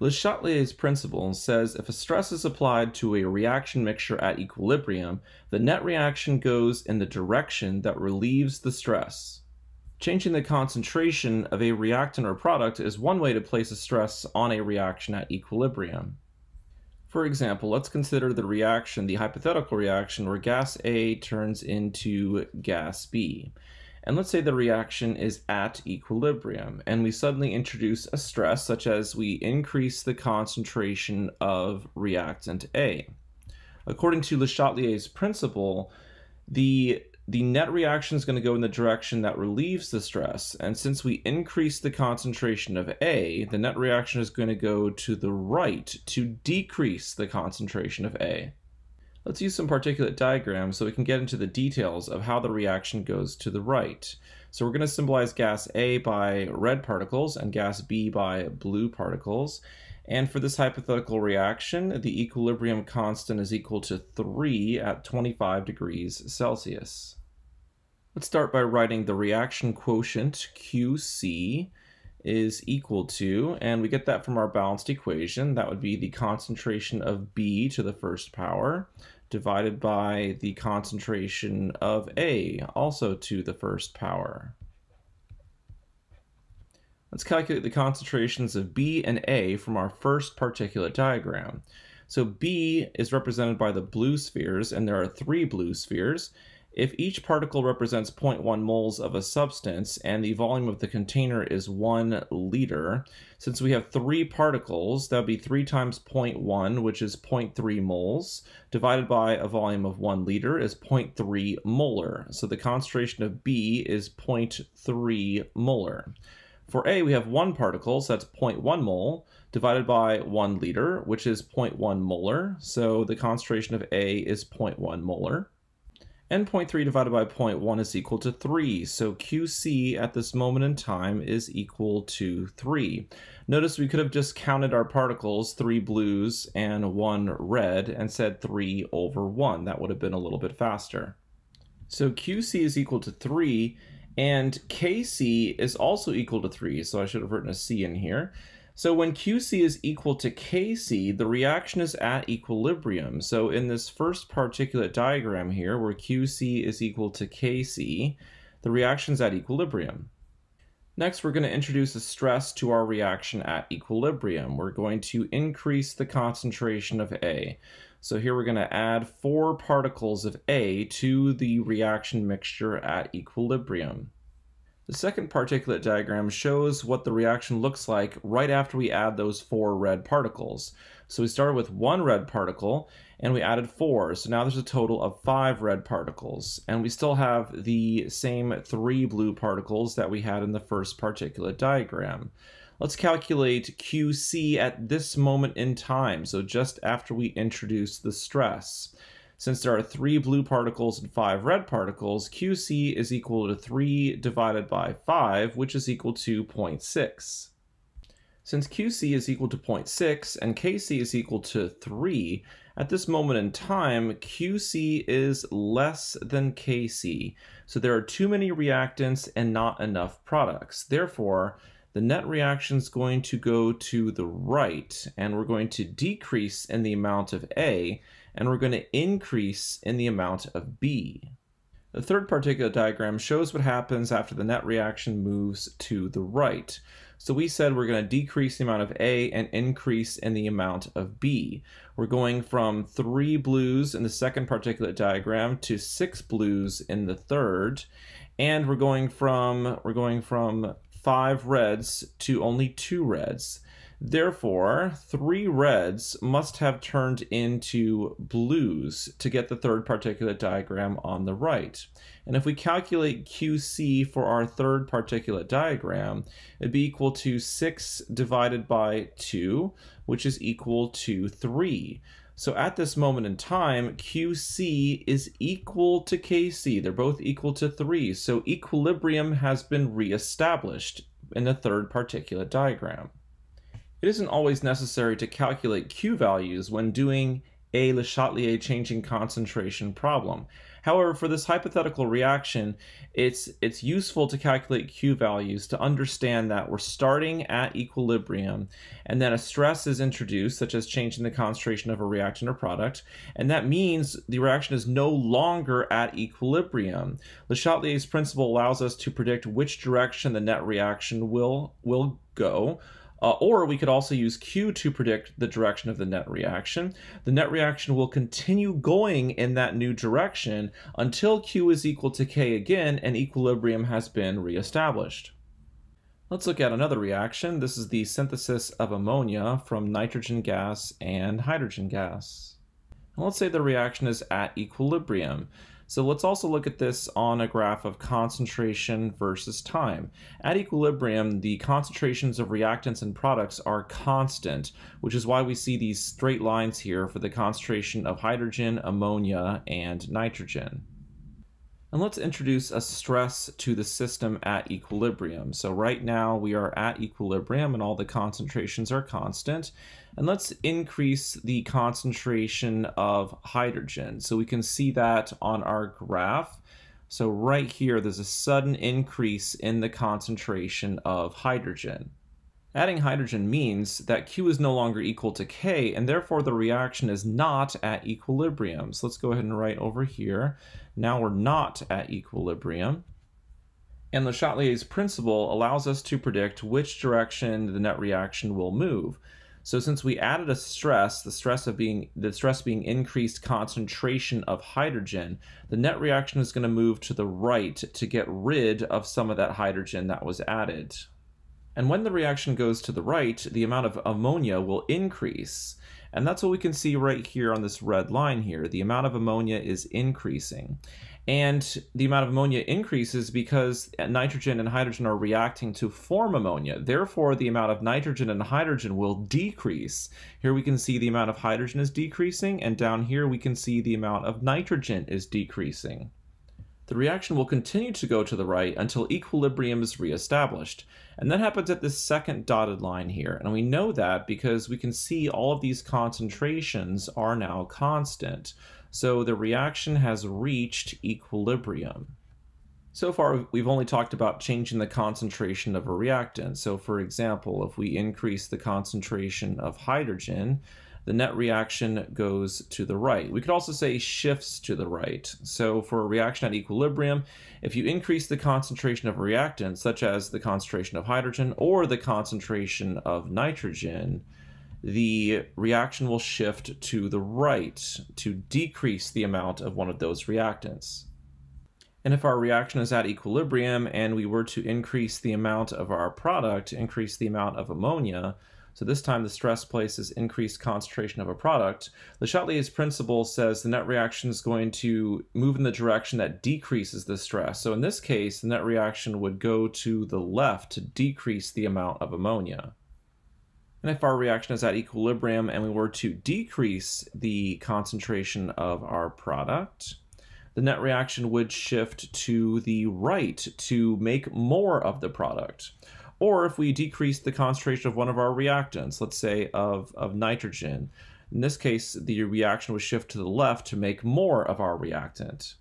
Le Chatelier's principle says if a stress is applied to a reaction mixture at equilibrium, the net reaction goes in the direction that relieves the stress. Changing the concentration of a reactant or product is one way to place a stress on a reaction at equilibrium. For example, let's consider the reaction, the hypothetical reaction, where gas A turns into gas B. And let's say the reaction is at equilibrium, and we suddenly introduce a stress, such as we increase the concentration of reactant A. According to Le Chatelier's principle, the the net reaction is going to go in the direction that relieves the stress. And since we increase the concentration of A, the net reaction is going to go to the right to decrease the concentration of A. Let's use some particulate diagrams so we can get into the details of how the reaction goes to the right. So we're going to symbolize gas A by red particles and gas B by blue particles. And for this hypothetical reaction, the equilibrium constant is equal to 3 at 25 degrees Celsius. Let's start by writing the reaction quotient QC is equal to, and we get that from our balanced equation, that would be the concentration of B to the first power divided by the concentration of A, also to the first power. Let's calculate the concentrations of B and A from our first particulate diagram. So B is represented by the blue spheres, and there are three blue spheres, if each particle represents 0.1 moles of a substance and the volume of the container is 1 liter, since we have three particles, that would be 3 times 0.1, which is 0.3 moles, divided by a volume of 1 liter is 0.3 molar. So the concentration of B is 0.3 molar. For A, we have one particle, so that's 0.1 mole, divided by 1 liter, which is 0.1 molar. So the concentration of A is 0.1 molar and 0.3 divided by 0.1 is equal to 3. So QC at this moment in time is equal to 3. Notice we could have just counted our particles, 3 blues and 1 red, and said 3 over 1. That would have been a little bit faster. So QC is equal to 3, and KC is also equal to 3, so I should have written a C in here. So when QC is equal to KC, the reaction is at equilibrium. So in this first particulate diagram here, where QC is equal to KC, the reaction is at equilibrium. Next, we're going to introduce a stress to our reaction at equilibrium. We're going to increase the concentration of A. So here we're going to add four particles of A to the reaction mixture at equilibrium. The second particulate diagram shows what the reaction looks like right after we add those four red particles. So we started with one red particle and we added four. So now there's a total of five red particles. And we still have the same three blue particles that we had in the first particulate diagram. Let's calculate QC at this moment in time, so just after we introduce the stress. Since there are three blue particles and five red particles, QC is equal to 3 divided by 5, which is equal to 0.6. Since QC is equal to 0.6 and KC is equal to 3, at this moment in time, QC is less than KC. So there are too many reactants and not enough products. Therefore, the net reaction is going to go to the right, and we're going to decrease in the amount of A, and we're going to increase in the amount of B. The third particulate diagram shows what happens after the net reaction moves to the right. So we said we're going to decrease the amount of A and increase in the amount of B. We're going from three blues in the second particulate diagram to six blues in the third. And we're going from we're going from five reds to only two reds. Therefore, three reds must have turned into blues to get the third particulate diagram on the right. And if we calculate QC for our third particulate diagram, it'd be equal to 6 divided by 2, which is equal to 3. So at this moment in time, QC is equal to KC. They're both equal to 3. So equilibrium has been reestablished in the third particulate diagram. It isn't always necessary to calculate Q values when doing a Le Chatelier changing concentration problem. However, for this hypothetical reaction, it's it's useful to calculate Q values to understand that we're starting at equilibrium and then a stress is introduced, such as changing the concentration of a reactant or product, and that means the reaction is no longer at equilibrium. Le Chatelier's principle allows us to predict which direction the net reaction will will go uh, or we could also use Q to predict the direction of the net reaction. The net reaction will continue going in that new direction until Q is equal to K again and equilibrium has been reestablished. Let's look at another reaction. This is the synthesis of ammonia from nitrogen gas and hydrogen gas. And let's say the reaction is at equilibrium. So let's also look at this on a graph of concentration versus time. At equilibrium, the concentrations of reactants and products are constant, which is why we see these straight lines here for the concentration of hydrogen, ammonia, and nitrogen. And let's introduce a stress to the system at equilibrium. So right now we are at equilibrium and all the concentrations are constant. And let's increase the concentration of hydrogen. So we can see that on our graph. So right here, there's a sudden increase in the concentration of hydrogen. Adding hydrogen means that Q is no longer equal to K, and therefore the reaction is not at equilibrium. So let's go ahead and write over here. Now we're not at equilibrium. And Le Chatelier's principle allows us to predict which direction the net reaction will move. So since we added a stress, the stress of being the stress being increased concentration of hydrogen, the net reaction is going to move to the right to get rid of some of that hydrogen that was added. And when the reaction goes to the right, the amount of ammonia will increase. And that's what we can see right here on this red line here. The amount of ammonia is increasing. And the amount of ammonia increases because nitrogen and hydrogen are reacting to form ammonia. Therefore, the amount of nitrogen and hydrogen will decrease. Here we can see the amount of hydrogen is decreasing, and down here we can see the amount of nitrogen is decreasing. The reaction will continue to go to the right until equilibrium is reestablished. And that happens at this second dotted line here. And we know that because we can see all of these concentrations are now constant. So the reaction has reached equilibrium. So far, we've only talked about changing the concentration of a reactant. So for example, if we increase the concentration of hydrogen, the net reaction goes to the right. We could also say shifts to the right. So for a reaction at equilibrium, if you increase the concentration of a reactant, such as the concentration of hydrogen or the concentration of nitrogen, the reaction will shift to the right to decrease the amount of one of those reactants. And if our reaction is at equilibrium and we were to increase the amount of our product, increase the amount of ammonia, so this time the stress places increased concentration of a product. Le Chatelier's principle says the net reaction is going to move in the direction that decreases the stress. So in this case, the net reaction would go to the left to decrease the amount of ammonia. And if our reaction is at equilibrium and we were to decrease the concentration of our product, the net reaction would shift to the right to make more of the product. Or if we decrease the concentration of one of our reactants, let's say of, of nitrogen, in this case, the reaction would shift to the left to make more of our reactant.